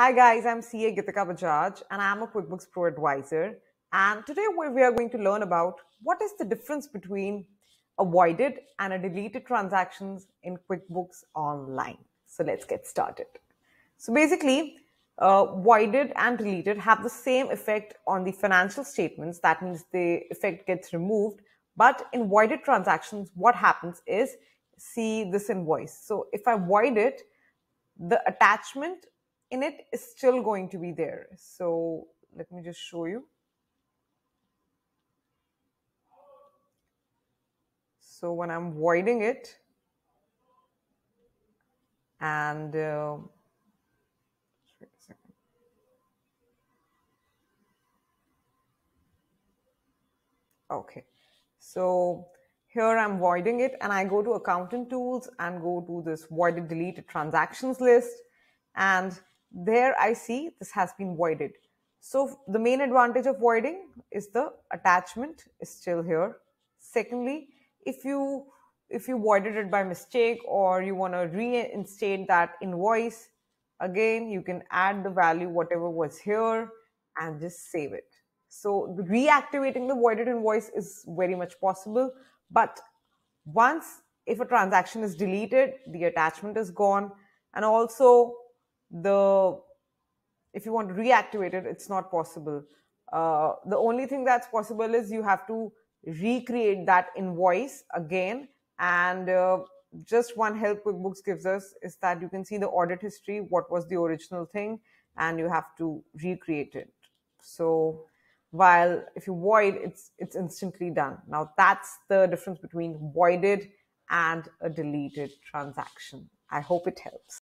Hi guys, I'm CA Geetika Bajaj and I'm a QuickBooks Pro advisor. And today we are going to learn about what is the difference between avoided and a deleted transactions in QuickBooks Online. So let's get started. So basically, uh, voided and deleted have the same effect on the financial statements. That means the effect gets removed. But in voided transactions, what happens is see this invoice. So if I void it, the attachment in it is still going to be there. So let me just show you. So when I'm voiding it and uh, okay, so here I'm voiding it and I go to accountant tools and go to this voided deleted transactions list and there I see this has been voided. So the main advantage of voiding is the attachment is still here. Secondly, if you if you voided it by mistake or you want to reinstate that invoice, again you can add the value whatever was here and just save it. So reactivating the voided invoice is very much possible, but once if a transaction is deleted, the attachment is gone, and also the if you want to reactivate it, it's not possible. Uh, the only thing that's possible is you have to recreate that invoice again. And uh, just one help QuickBooks gives us is that you can see the audit history, what was the original thing, and you have to recreate it. So while if you void, it's it's instantly done. Now that's the difference between voided and a deleted transaction. I hope it helps.